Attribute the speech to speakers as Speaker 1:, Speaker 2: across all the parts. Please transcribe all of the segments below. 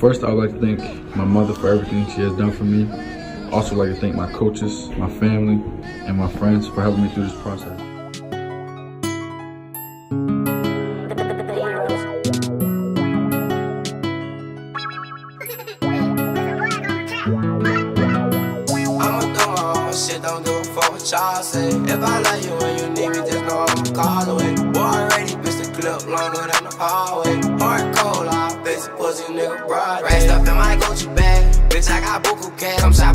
Speaker 1: First, I would like to thank my mother for everything she has done for me. Also like to thank my coaches, my family, and my friends for helping me through this process.
Speaker 2: y'all say. If I love you and you need me, just know I'ma call away. Boy, already bitch the clip longer than the hallway. Pussy nigga broad. Raced up in my Gucci bag. Bitch, I got buku cash. Shop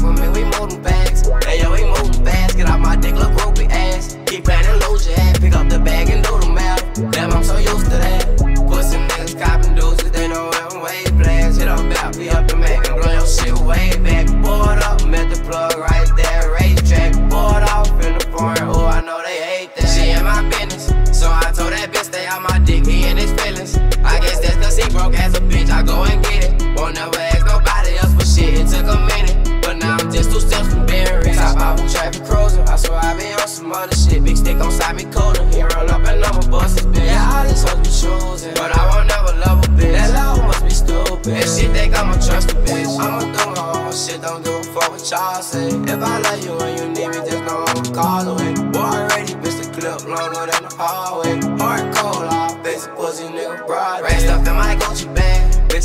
Speaker 2: Won't never ask nobody else for shit, it took a minute. But now I'm just two steps from being rich. Top out from traffic cruising, I swear I be on some other shit. Big stick on side me colder, he run up and I'ma bust his bitch. Yeah, all these hoes be choosing, but I won't never love a bitch. That love must be stupid. And she think I'ma trust a bitch. I'ma do my own shit, don't give a fuck what y'all say. If I love you and you need me, just know I'ma call away. Boy, already bitch the clip longer than the hallway. Heart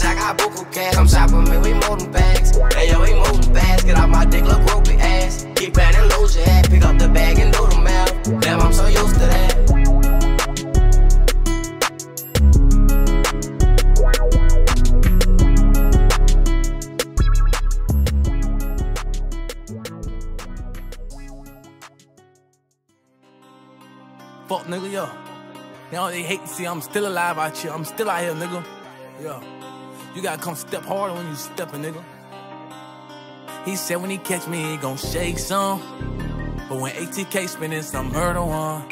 Speaker 2: Bitch, I got buku cash. Come shop with me, we moving bags. Hey yo, we moving fast. Get off my dick, look groupie ass. Keep playing and lose your ass. Pick up the bag and do the math. Damn, I'm so used to that.
Speaker 3: Fuck, nigga, yo. Now they hate to see I'm still alive out here. I'm still out here, nigga. Yo. You gotta come step harder when you steppin', nigga. He said when he catch me, he gon' shake some. But when ATK spinning some murder one.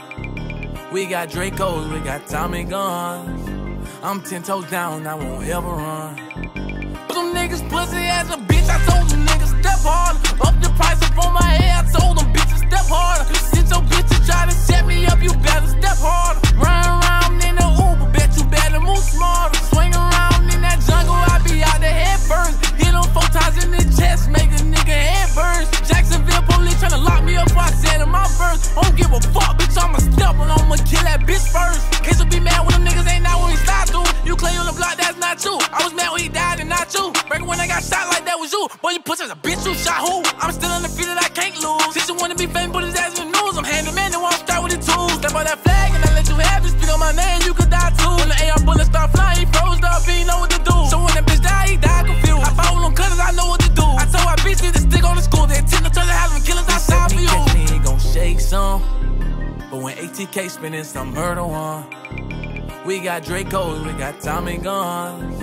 Speaker 3: We got Dracos, we got Tommy guns. I'm ten toes down, I won't ever run. But them niggas pussy as a bitch, I told them niggas step harder. Up the on that flag and I let you have it. Speak on my name, you could die too. When the AR bullets start flying, he froze up, he know what to do. So when that bitch died, he died confused. I follow them cutters, I know what to do. I told my bitch need to stick on the school. They intend to turn the having killers outside for you. Me, gon' shake some. But when ATK spinning some murder one. We got Dracos, we got Tommy guns.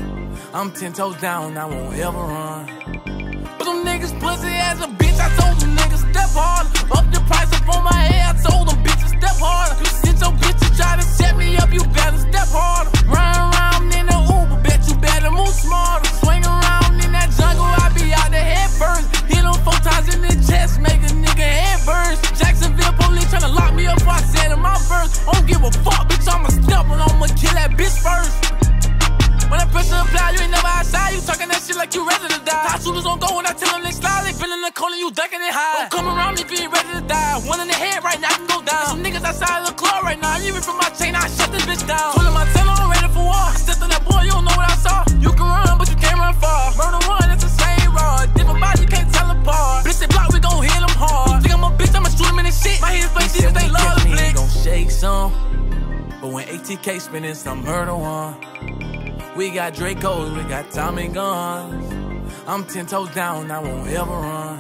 Speaker 3: I'm ten toes down, I won't ever run. But them niggas pussy as a bitch, I told them niggas step harder. Up the price up on my head, I told them bitches you. Top shooters don't go when I tell them they slide. They feeling the corner, you ducking it high. Don't come around you ain't ready to die. One in the head right now, I can go down. Some niggas outside of the club right now. You from my chain, I shut this bitch down. Told him I tell ready for war. I stepped on that boy, you don't know what I saw. You can run, but you can't run far. Murder one, it's the same rod. Different body, you can't tell apart. Bitch, they block, we gon' hit them hard. Think I'm a bitch, I'ma shoot him in his shit. My hands play defense, they love the flicks. gon' shake some. But when ATK spinning some murder one. We got Dracos, we got Tommy guns. I'm ten toes down, I won't ever run.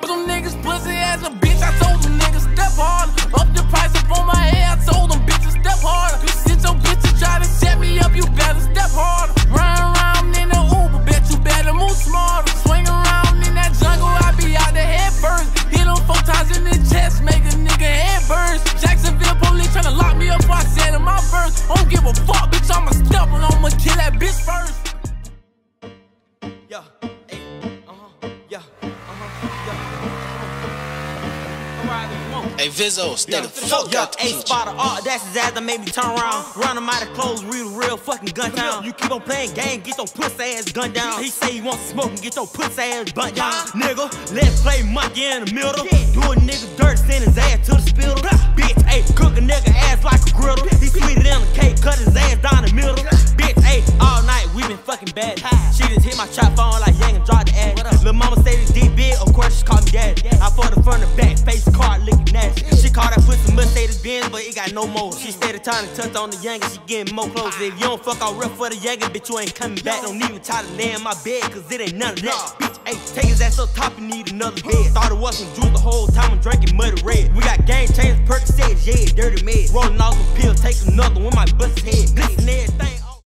Speaker 3: But them niggas pussy as a bitch, I told them niggas step harder. Up the price up on my head, I told them bitches step harder. Since your bitches try to set me up, you
Speaker 4: hey, yeah, yeah. Alright, come on.
Speaker 5: Hey Vizzo, stay the fuck
Speaker 6: Yo,
Speaker 5: out the
Speaker 6: A
Speaker 5: kitchen.
Speaker 6: spot of art, that's his ass that made me turn around. Run him out of clothes, real, real fucking gun town. You keep on playing game, get your pussy ass gun down. He say he wants to smoke and get your pussy ass bunt down. Nigga, let's play monkey in the middle. Do a nigga dirt, send his ass to the spittle. Bitch, ayy, cook a nigga ass like a griddle. He sweeter It got no more. She stay the time to touch on the and she getting more clothes. If you don't fuck out real for the Yang, bitch, you ain't coming back. Don't even try to lay in my bed, cause it ain't none of that. Bitch, ayy, take his ass up top and need another bed. Was some juice the whole time I'm drinking muddy red. We got game changers, Percocets, yeah, dirty meds. Rolling off some pills, take another one, my bust head. And everything.